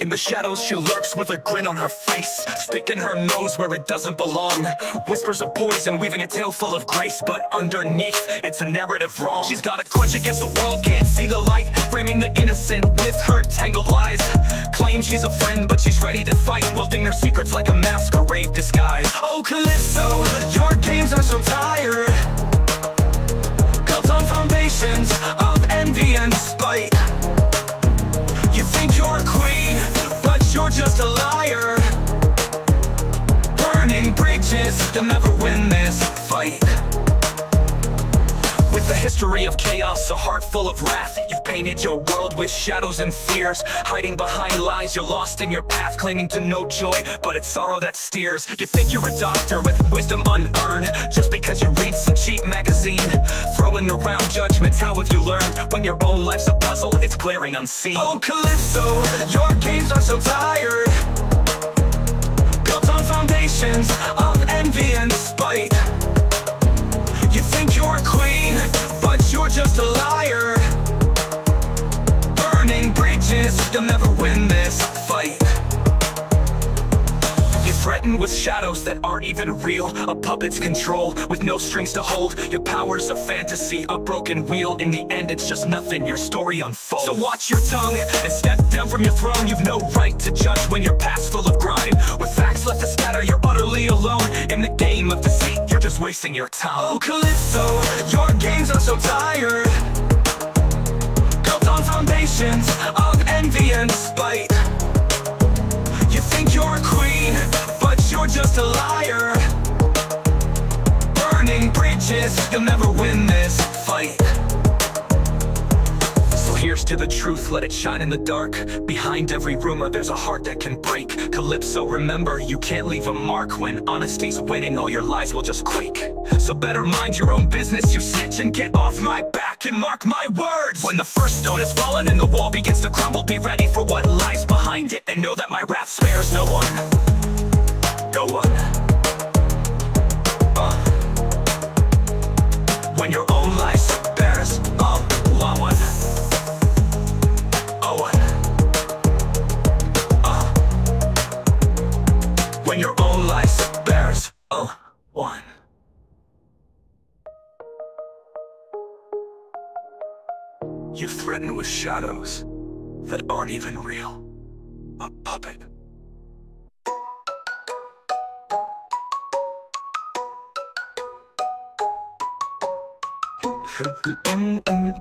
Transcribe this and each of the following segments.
In the shadows she lurks with a grin on her face. Sticking her nose where it doesn't belong. Whispers of poison weaving a tale full of grace. But underneath it's a narrative wrong. She's got a grudge against the world, can't see the light. Framing the innocent with her tangled lies. Claims she's a friend but she's ready to fight. Wielding their secrets like a masquerade disguise. Oh Kalypso, your games are so tired Bridges, you'll never win this fight. With a history of chaos, a heart full of wrath You've painted your world with shadows and fears Hiding behind lies, you're lost in your path Clinging to no joy, but it's sorrow that steers. You think you're a doctor with wisdom unearned Just because you read some cheap magazine. Throwing around judgments, how have you learned? When your own life's a puzzle, it's glaring unseen. Oh Kalypso, your games are so tired. Built on foundations win this fight. You threaten with shadows that aren't even real. A puppet's control, with no strings to hold. Your power's a fantasy, a broken wheel. In the end it's just nothing, your story unfolds. So watch your tongue, and step down from your throne. You've no right to judge when your past full of grime. With facts left to scatter, you're utterly alone. In the game of deceit, you're just wasting your time. Oh Kalypso, your games are so tired. Built on foundations of envy and spite You think you're a queen, but you're just a liar. Burning bridges, you'll never win this fight. So here's to the truth, let it shine in the dark. Behind every rumor there's a heart that can break. Kalypso, remember, you can't leave a mark When honesty's winning, all your lies will just quake. So better mind your own business, you snitch And get off my back and mark my words. When the first stone is fallen and the wall begins to crumble Be ready for what lies behind it. And know that my wrath spares no one. No one. Uh. When your own life bears oh, one when your own life You threaten with shadows that aren't even real. A puppet.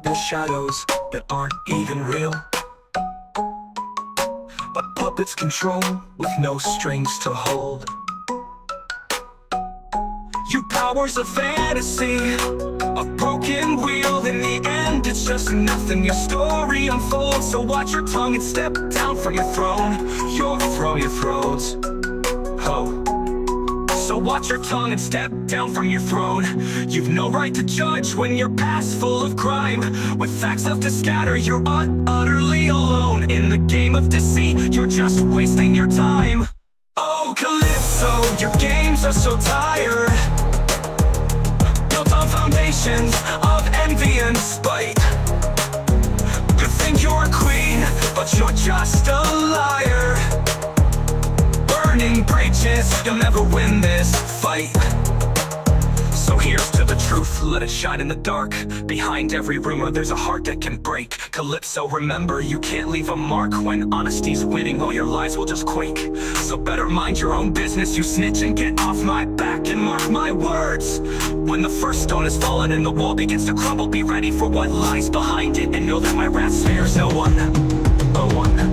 The shadows that aren't even real A puppet's control with no strings to hold Your power's of fantasy A broken wheel In the end it's just nothing. Your story unfolds So watch your tongue and step down from your throne. Your throne, your thrones. Ho. So watch your tongue and step down from your throne. You've no right to judge when your past full of crime. With facts left to scatter, you're ut utterly alone. In the game of deceit, you're just wasting your time. Oh Kalypso, your games are so tired foundations of envy and spite. You think you're a queen, but you're just a liar. Burning bridges You'll never win this fight let it shine in the dark. Behind every rumor there's a heart that can break. Kalypso, remember, you can't leave a mark. When honesty's winning, all your lies will just quake. So better mind your own business, you snitch and get off my back And mark my words. When the first stone is fallen and the wall begins to crumble Be ready for what lies behind it And know that my wrath spares no one. No one,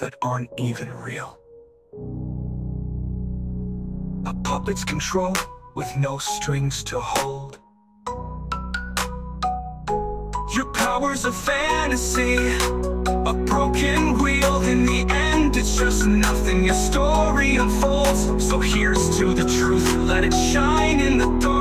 that aren't even real. A puppet's control with no strings to hold. Your power's a fantasy A broken wheel in the end, it's just nothing, your story unfolds. So here's to the truth, let it shine in the dark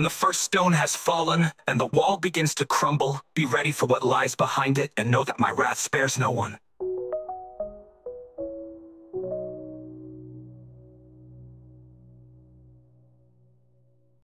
When the first stone has fallen And the wall begins to crumble Be ready for what lies behind it And know that my wrath spares no one